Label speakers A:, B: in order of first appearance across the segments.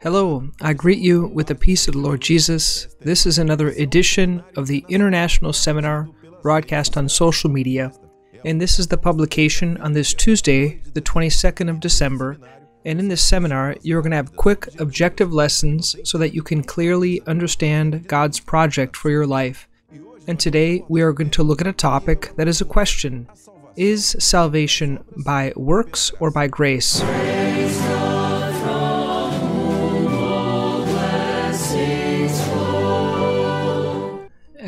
A: Hello, I greet you with the peace of the Lord Jesus. This is another edition of the International Seminar broadcast on social media, and this is the publication on this Tuesday, the 22nd of December. And in this seminar, you're going to have quick, objective lessons so that you can clearly understand God's project for your life. And today, we are going to look at a topic that is a question Is salvation by works or by grace?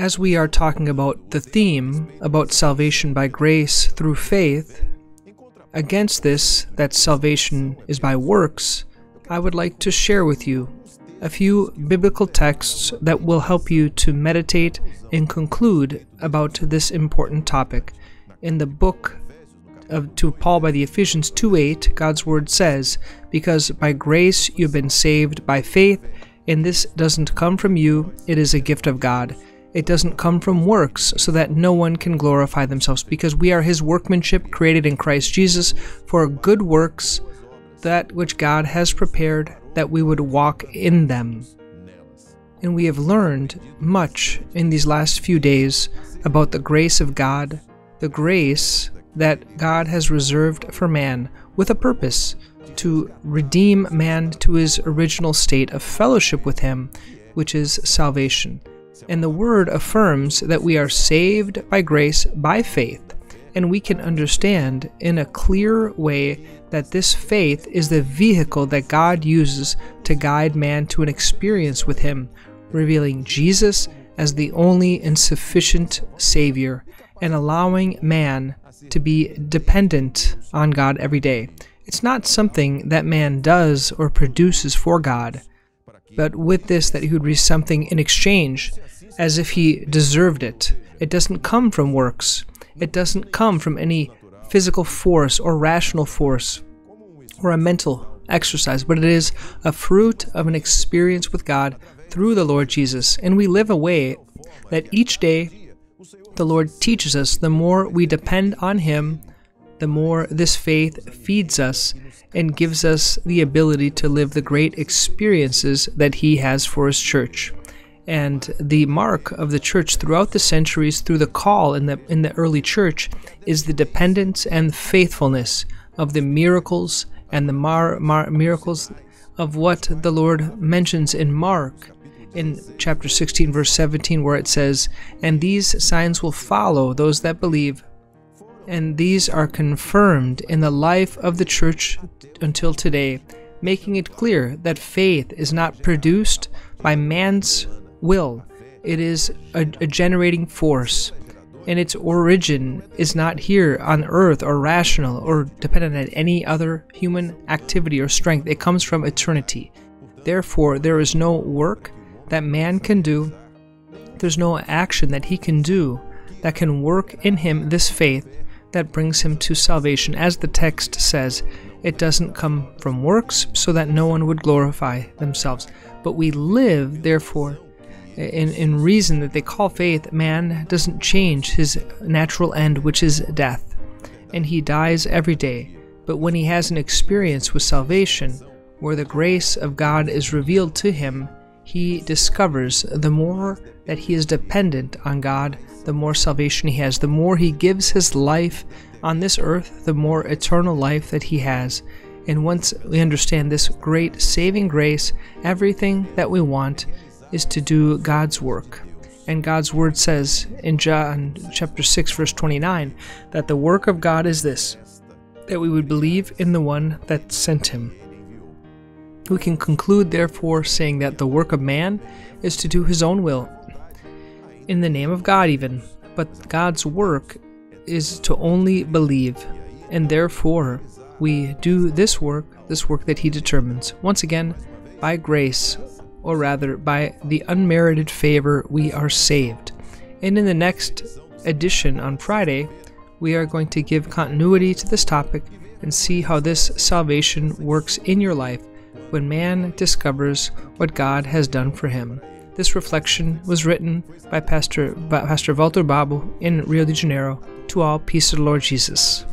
A: As we are talking about the theme about salvation by grace through faith, against this, that salvation is by works, I would like to share with you a few biblical texts that will help you to meditate and conclude about this important topic. In the book of to Paul by the Ephesians 2:8, God's word says, "Because by grace you've been saved by faith, and this doesn't come from you, it is a gift of God." It doesn't come from works, so that no one can glorify themselves, because we are his workmanship created in Christ Jesus for good works, that which God has prepared that we would walk in them. And we have learned much in these last few days about the grace of God, the grace that God has reserved for man with a purpose to redeem man to his original state of fellowship with him, which is salvation. And the Word affirms that we are saved by grace by faith, and we can understand in a clear way that this faith is the vehicle that God uses to guide man to an experience with Him, revealing Jesus as the only and sufficient Savior, and allowing man to be dependent on God every day. It's not something that man does or produces for God, but with this, that he would receive something in exchange as if he deserved it. It doesn't come from works. It doesn't come from any physical force or rational force or a mental exercise, but it is a fruit of an experience with God through the Lord Jesus. And we live a way that each day the Lord teaches us, the more we depend on Him, the more this faith feeds us and gives us the ability to live the great experiences that He has for His church. And the mark of the church throughout the centuries through the call in the in the early church is the dependence and faithfulness of the miracles and the mar, mar, miracles of what the Lord mentions in Mark in chapter 16 verse 17 where it says and these signs will follow those that believe and these are confirmed in the life of the church until today making it clear that faith is not produced by man's will. It is a, a generating force, and its origin is not here on earth or rational or dependent on any other human activity or strength. It comes from eternity. Therefore, there is no work that man can do, there's no action that he can do that can work in him this faith that brings him to salvation. As the text says, it doesn't come from works so that no one would glorify themselves. But we live, therefore, in, in reason that they call faith, man doesn't change his natural end, which is death, and he dies every day. But when he has an experience with salvation, where the grace of God is revealed to him, he discovers the more that he is dependent on God, the more salvation he has. The more he gives his life on this earth, the more eternal life that he has. And once we understand this great saving grace, everything that we want is to do God's work. And God's word says in John chapter 6 verse 29 that the work of God is this that we would believe in the one that sent him. We can conclude therefore saying that the work of man is to do his own will in the name of God even, but God's work is to only believe and therefore we do this work, this work that he determines. Once again, by grace or rather, by the unmerited favor, we are saved. And in the next edition on Friday, we are going to give continuity to this topic and see how this salvation works in your life when man discovers what God has done for him. This reflection was written by Pastor, Pastor Walter Babu in Rio de Janeiro. To all, peace of the Lord Jesus.